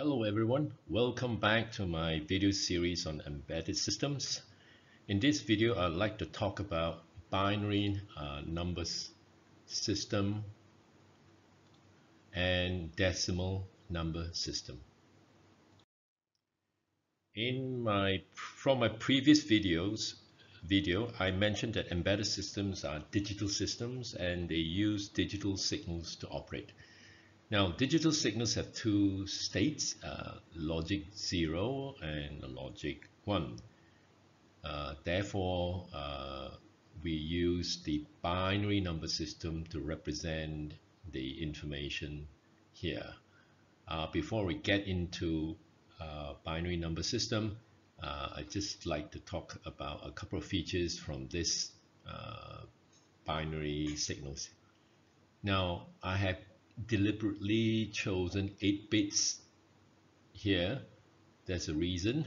Hello everyone, welcome back to my video series on embedded systems. In this video, I'd like to talk about binary uh, numbers system and decimal number system. In my from my previous videos video, I mentioned that embedded systems are digital systems and they use digital signals to operate. Now, digital signals have two states, uh, logic 0 and logic 1. Uh, therefore, uh, we use the binary number system to represent the information here. Uh, before we get into uh, binary number system, uh, I'd just like to talk about a couple of features from this binary signals. Now, I have deliberately chosen 8 bits here. There's a reason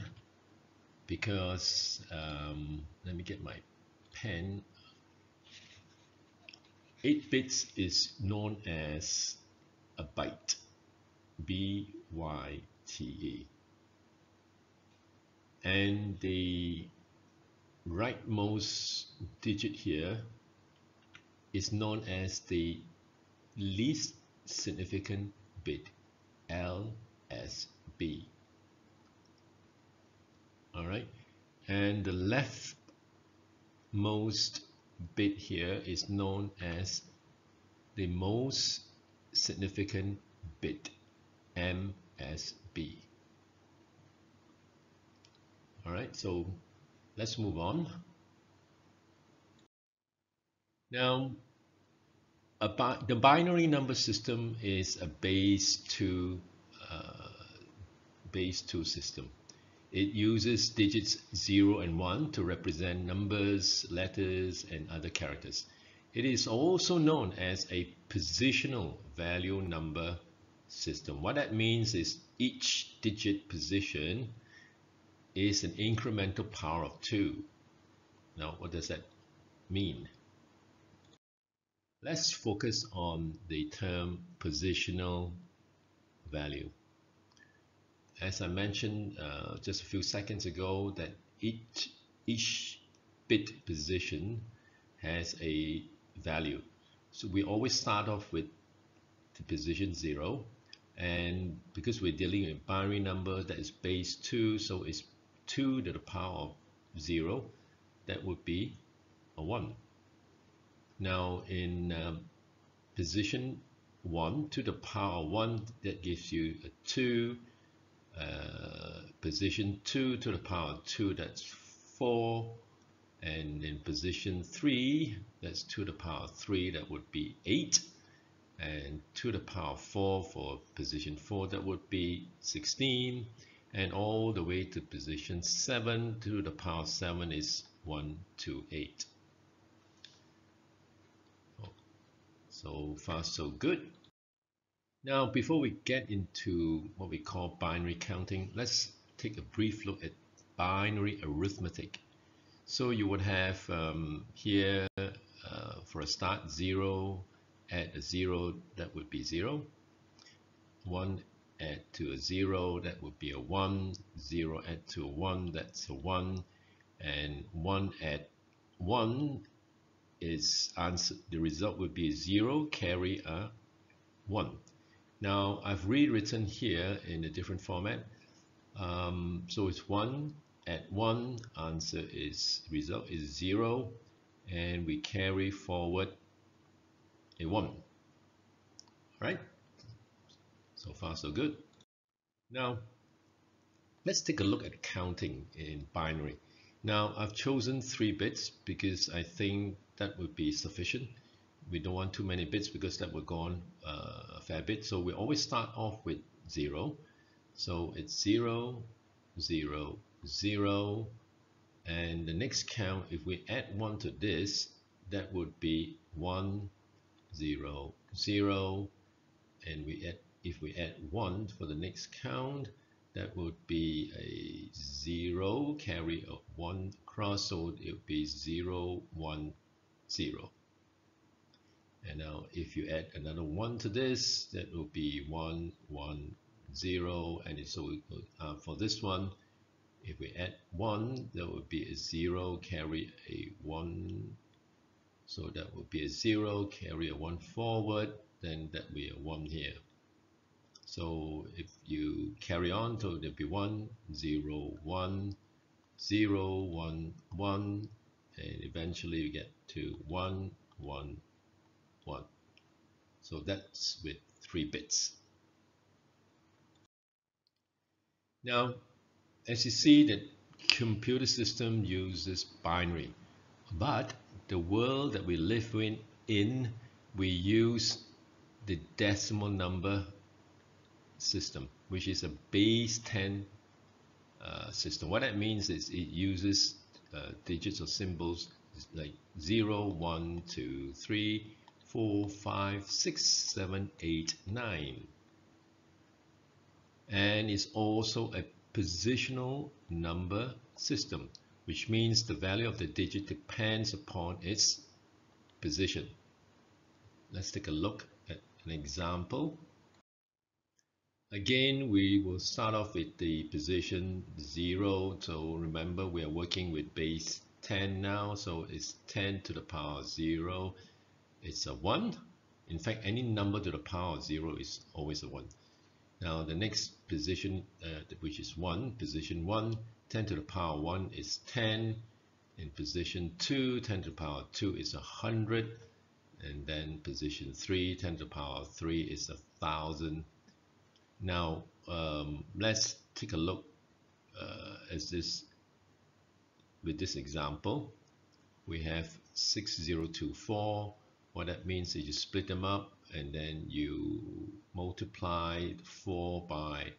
because um, let me get my pen. 8 bits is known as a byte. B-Y-T-E and the rightmost digit here is known as the least significant bit LSB all right? And the leftmost bit here is known as the most significant bit MSB all right? So let's move on. Now bi the binary number system is a base 2 uh, base 2 system. It uses digits 0 and 1 to represent numbers, letters, and other characters. It is also known as a positional value number system. What that means is each digit position is an incremental power of 2. Now, what does that mean? Let's focus on the term positional value. As I mentioned uh, just a few seconds ago that each, each bit position has a value. So we always start off with the position 0 and because we're dealing with binary number that is base 2 so it's 2 to the power of 0 that would be a 1 now in um, position 1 to the power 1 that gives you a 2 uh, position 2 to the power 2 that's 4 and in position 3 that's 2 to the power 3 that would be 8 and 2 to the power 4 for position 4 that would be 16 and all the way to position 7 to the power 7 is 1 to 8 So far, so good. Now, before we get into what we call binary counting, let's take a brief look at binary arithmetic. So you would have um, here, uh, for a start, 0, add a 0, that would be 0. 1 add to a 0, that would be a 1. 0 add to a 1, that's a 1. And 1 add 1 is answer the result would be 0 carry a 1 now I've rewritten here in a different format. Um, so it's 1 at 1 answer is result is 0 and we carry forward a 1 All right? so far so good. Now let's take a look at counting in binary. Now I've chosen 3 bits because I think that would be sufficient. We don't want too many bits because that would go on uh, a fair bit. So we always start off with 0. So it's 0, 0, 0. And the next count, if we add 1 to this, that would be 1, 0, 0. And we add, if we add 1 for the next count, that would be a 0 carry a 1 cross so it would be 0 1 0 and now if you add another 1 to this that will be 1 1 0 and so uh, for this one if we add 1 there will be a 0 carry a 1 so that would be a 0 carry a 1 forward then that will be a 1 here. So if you carry on so there'll be 1 0 1 0 1 1 and eventually you get to 1 1 1 so that's with three bits. Now as you see the computer system uses binary but the world that we live in, in we use the decimal number system which is a base 10 uh, system. What that means is it uses uh, digits or symbols like 0 1 2 3 4 5 6 7 8 9 and it's also a positional number system, which means the value of the digit depends upon its position. Let's take a look at an example. Again, we will start off with the position 0. So remember, we are working with base 10 now. So it's 10 to the power 0. It's a 1. In fact, any number to the power of 0 is always a 1. Now the next position, uh, which is 1, position 1, 10 to the power 1 is 10. In position 2, 10 to the power 2 is 100. And then position 3, 10 to the power 3 is 1000. Now um, let's take a look uh, as this with this example. We have 6024. What that means is you split them up and then you multiply 4 by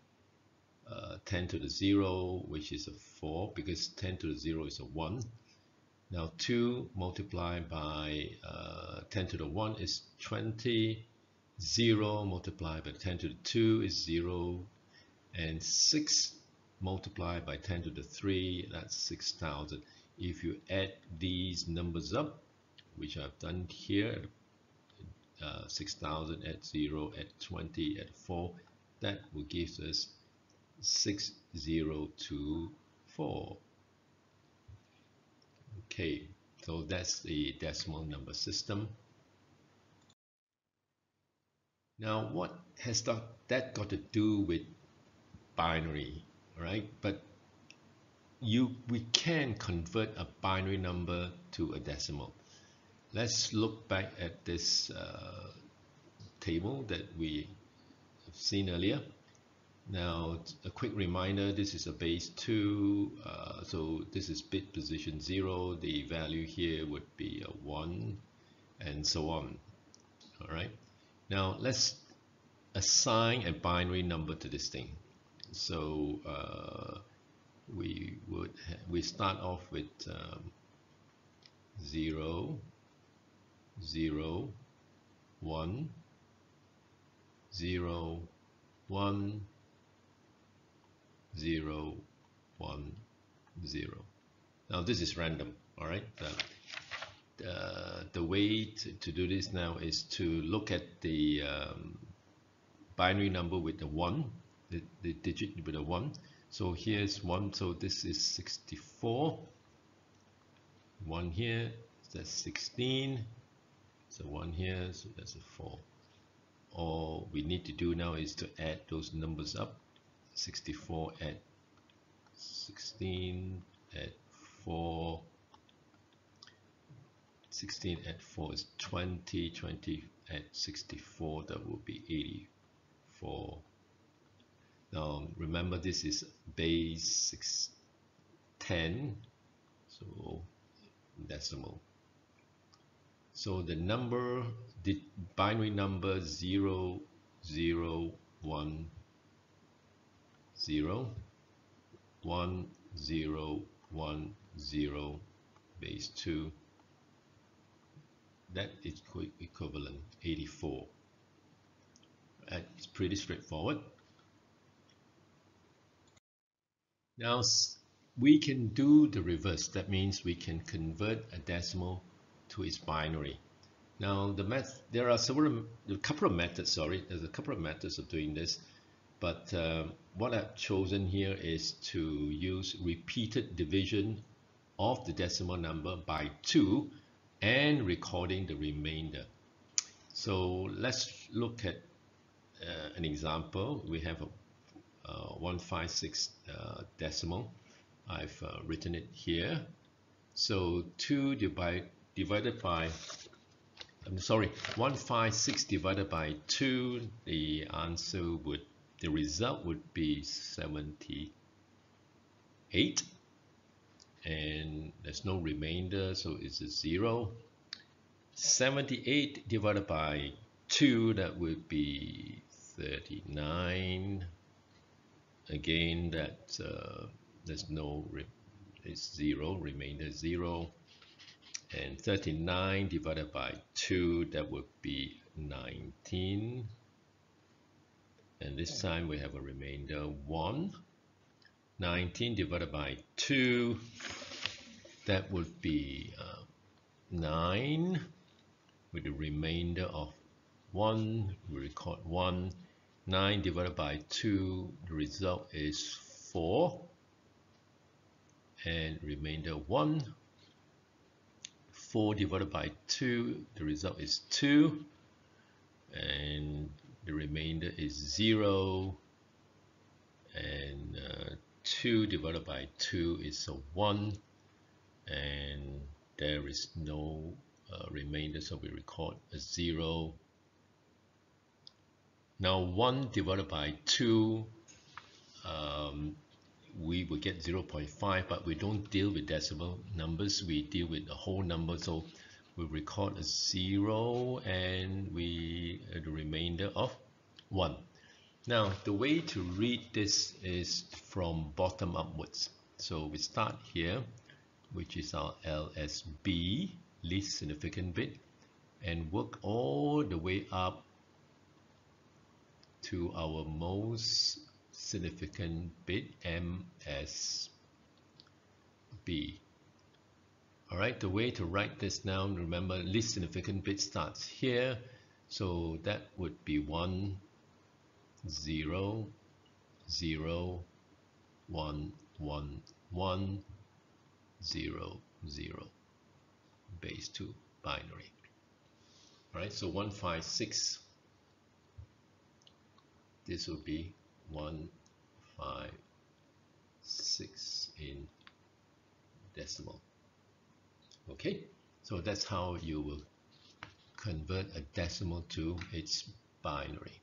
uh, 10 to the 0 which is a 4 because 10 to the 0 is a 1 now 2 multiplied by uh, 10 to the 1 is 20 0 multiplied by 10 to the 2 is 0 and 6 multiplied by 10 to the 3 that's 6000 if you add these numbers up which I've done here uh, 6000 at 0 at 20 at 4 that will give us 6024 okay so that's the decimal number system now what has that got to do with binary right but you we can convert a binary number to a decimal let's look back at this uh, table that we have seen earlier. Now, a quick reminder, this is a base 2, uh, so this is bit position 0, the value here would be a 1, and so on. All right. Now, let's assign a binary number to this thing. So, uh, we would we start off with um, 0, zero, one, zero, one, zero, one, zero. Now this is random, all right? The, uh, the way to, to, do this now is to look at the um, binary number with the one, the, the digit with a one. So here's one, so this is 64. One here, that's 16 so one here so that's a 4 all we need to do now is to add those numbers up 64 at 16 at 4 16 at 4 is 20 20 at 64 that will be 84 now remember this is base 6 10 so decimal. So the number, the binary number 0, 0, 1, 0, 1, 0, 1, 0, base 2, that is equivalent 84. It's pretty straightforward. Now we can do the reverse. That means we can convert a decimal to its binary. Now the math, there are several, a couple of methods, sorry, there's a couple of methods of doing this, but uh, what I've chosen here is to use repeated division of the decimal number by 2 and recording the remainder. So let's look at uh, an example. We have a uh, 156 uh, decimal. I've uh, written it here. So 2 divide, divided by, I'm sorry, 156 divided by 2, the answer would, the result would be 78. And there's no remainder, so it's a 0. 78 divided by 2, that would be 39 again that uh, there's no it's zero remainder zero. And 39 divided by 2 that would be 19 and this time we have a remainder 1 19 divided by 2 that would be uh, 9 with the remainder of 1 we record 1 9 divided by 2 the result is 4 and remainder 1 4 divided by 2 the result is 2 and the remainder is 0 and uh, 2 divided by 2 is a 1 and there is no uh, remainder so we record a 0 now 1 divided by 2, um, we will get 0.5, but we don't deal with decimal numbers, we deal with the whole number. So we record a 0 and we uh, the remainder of 1. Now the way to read this is from bottom upwards. So we start here, which is our LSB, least significant bit, and work all the way up to our most significant bit MSB. Alright, the way to write this now, remember least significant bit starts here, so that would be 1, 0, 0, 1, 1, 1, 0, 0, base 2 binary. Alright, so 156 this will be 1, 5, 6 in decimal. Okay, so that's how you will convert a decimal to its binary.